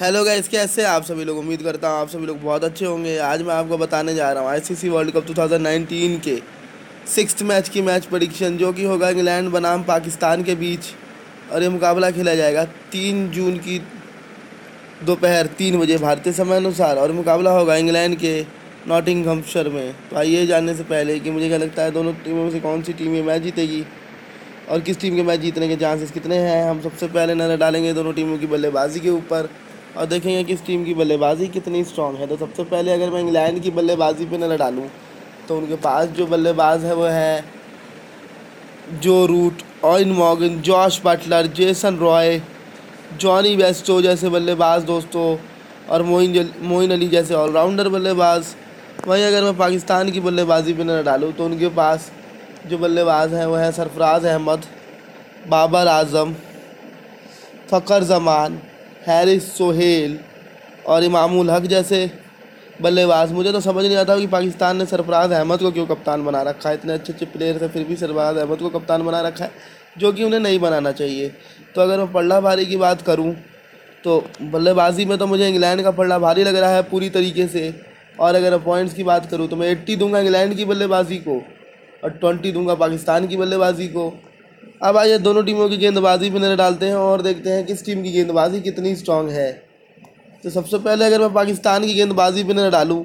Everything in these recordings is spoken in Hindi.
हेलो गाइस कैसे आप सभी लोग? उम्मीद करता हूँ आप सभी लोग बहुत अच्छे होंगे। आज मैं आपको बताने जा रहा हूँ आईसीसी वर्ल्ड कप 2019 के सिक्स मैच की मैच प्रडिक्शन जो कि होगा इंग्लैंड, बनाम पाकिस्तान के बीच। और ये मुकाबला खेला जाएगा तीन जून की दोपहर तीन बजे भारतीय समय अनुसार और मुकाबला होगा इंग्लैंड के नॉटिंग हम्पशर में। तो आइए जानने से पहले कि मुझे क्या लगता है दोनों टीमों में से कौन सी टीम ये मैच जीतेगी? और किस टीम के मैच जीतने के चांसेस कितने हैं? हम सबसे पहले नज़र डालेंगे दोनों टीमों की बल्लेबाजी के ऊपर। और देखेंगे कि इस टीम की बल्लेबाजी कितनी स्ट्रांग है। तो सबसे पहले अगर मैं इंग्लैंड की बल्लेबाजी पे नज़र डालूँ तो उनके पास जो बल्लेबाज है वो है जो Root Eoin Morgan, Jos Buttler, Jason Roy, Jonny Bairstow जैसे बल्लेबाज दोस्तों, और मोइन मोइन अली जैसे ऑलराउंडर बल्लेबाज। वहीं अगर मैं पाकिस्तान की बल्लेबाजी पर नज़र डालूँ तो उनके पास जो बल्लेबाज हैं वो हैं सरफराज अहमद, बाबर आज़म, फ़खर जमान हैरिस सोहेल और इमामुल हक जैसे बल्लेबाज। मुझे तो समझ नहीं आता कि पाकिस्तान ने सरफराज अहमद को क्यों कप्तान बना रखा है। इतने अच्छे अच्छे प्लेयर थे, फिर भी सरफराज अहमद को कप्तान बना रखा है, जो कि उन्हें नहीं बनाना चाहिए। तो अगर मैं पल्ला भारी की बात करूँ तो बल्लेबाजी में तो मुझे इंग्लैंड का पल्ला भारी लग रहा है पूरी तरीके से। और अगर मैं पॉइंट्स की बात करूँ तो मैं एट्टी दूँगा इंग्लैंड की बल्लेबाजी को और ट्वेंटी दूँगा पाकिस्तान की बल्लेबाजी को। अब आइए दोनों टीमों की गेंदबाजी पर नज़र डालते हैं और देखते हैं किस टीम की गेंदबाजी कितनी स्ट्रांग है। तो सबसे पहले अगर मैं पाकिस्तान की गेंदबाजी पर नज़र डालूँ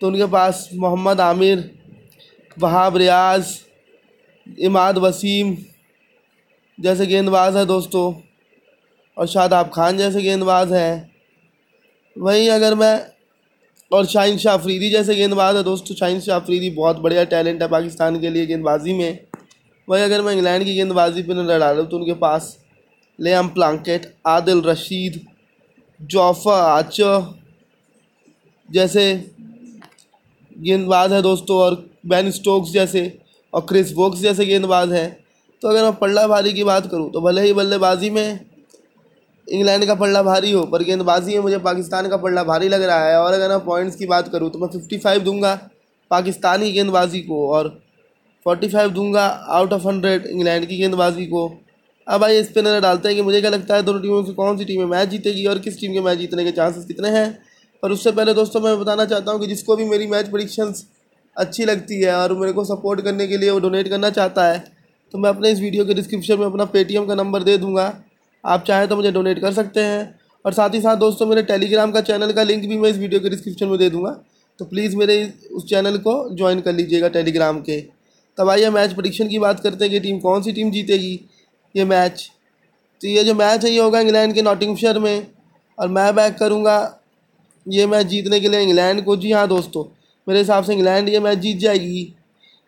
तो उनके पास मोहम्मद आमिर, वहाब रियाज, इमाद वसीम जैसे गेंदबाज है दोस्तों, और शादाब खान जैसे गेंदबाज हैं। वहीं अगर मैं और शाहिन शाह अफरीदी जैसे गेंदबाज है दोस्तों, शाहिन शाह अफरीदी बहुत बढ़िया टैलेंट है पाकिस्तान के लिए गेंदबाजी में। वही अगर मैं इंग्लैंड की गेंदबाजी पर नज़र डालूँ तो उनके पास लेम प्लांकेट, आदिल रशीद जोफ़ा आचर जैसे गेंदबाज है दोस्तों, और बैन स्टोक्स जैसे और क्रिस वोक्स जैसे गेंदबाज हैं। तो अगर मैं पल्ला भारी की बात करूँ तो भले ही बल्लेबाजी में इंग्लैंड का पल्ला भारी हो, पर गेंदबाजी में मुझे पाकिस्तान का पल्ला भारी लग रहा है। और अगर मैं पॉइंट्स की बात करूँ तो मैं फिफ्टी फाइव दूँगा पाकिस्तानी गेंदबाजी को, और फोर्टी फाइव दूँगा आउट ऑफ़ हंड्रेड इंग्लैंड की गेंदबाजी को। अब आइए इस पर नज़र डालते हैं कि मुझे क्या लगता है दोनों टीमों से कौन सी टीमें मैच जीतेगी और किस टीम के मैच जीतने के चांसेस कितने हैं। पर उससे पहले दोस्तों मैं बताना चाहता हूँ कि जिसको भी मेरी मैच प्रडिक्शंस अच्छी लगती है और मेरे को सपोर्ट करने के लिए वो डोनेट करना चाहता है तो मैं अपने इस वीडियो के डिस्क्रिप्शन में अपना पेटीएम का नंबर दे दूँगा। आप चाहें तो मुझे डोनेट कर सकते हैं और साथ ही साथ दोस्तों मेरे टेलीग्राम का चैनल का लिंक भी मैं इस वीडियो के डिस्क्रिप्शन में दे दूँगा तो प्लीज़ मेरे उस चैनल को ज्वाइन कर लीजिएगा टेलीग्राम के। तब आइए मैच प्रडिक्शन की बात करते हैं कि टीम कौन सी टीम जीतेगी। ये मैच तो ये जो मैच है, ये होगा इंग्लैंड के नॉटिंगशर में। और मैं बैक करूँगा। ये मैच जीतने के लिए इंग्लैंड को। जी हाँ दोस्तों, मेरे हिसाब से इंग्लैंड ये मैच जीत जाएगी।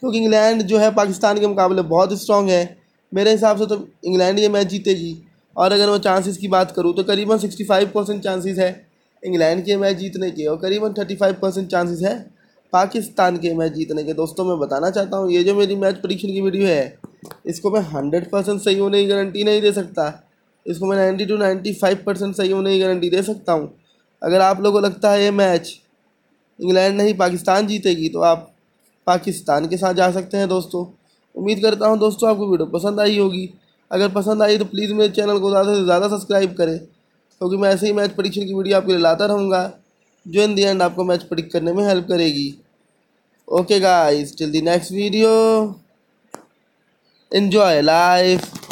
क्योंकि इंग्लैंड जो है पाकिस्तान के मुकाबले बहुत स्ट्रॉन्ग है। मेरे हिसाब से तो इंग्लैंड ये मैच जीतेगी। और अगर मैं चांसेस की बात करूँ तो करीबन सिक्सटी फाइव परसेंट चांसेस है इंग्लैंड के मैच जीतने के। और करीबन थर्टी फाइव परसेंट चांसेस है पाकिस्तान के मैच जीतने के दोस्तों मैं बताना चाहता हूँ, ये जो मेरी मैच परीक्षण की वीडियो है, इसको मैं हंड्रेड परसेंट सही होने की गारंटी नहीं दे सकता। इसको मैं ninety two ninety five percent सही होने की गारंटी दे सकता हूँ। अगर आप लोगों को लगता है ये मैच इंग्लैंड नहीं, पाकिस्तान जीतेगी तो आप पाकिस्तान के साथ जा सकते हैं दोस्तों। उम्मीद करता हूँ दोस्तों आपको वीडियो पसंद आई होगी। अगर पसंद आई तो प्लीज़ मेरे चैनल को ज़्यादा से ज़्यादा सब्सक्राइब करें, क्योंकि मैं ऐसे ही मैच परीक्षण की वीडियो आपके लिए लाता रहूँगा, जो इन दी एंड आपको मैच प्रिडिक्ट करने में हेल्प करेगी। Okay guys till the next video. Enjoy life